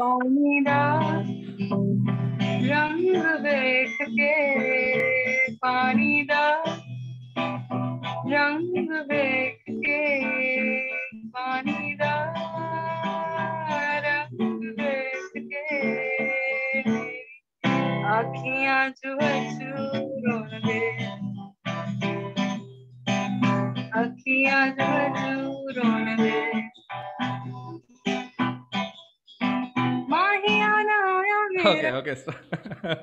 पानी रंग वेख के पानी रंग वेख के पानी रंग वेख के। अखियाँ चू हचू रोन दे अखियाँ Okay, okay.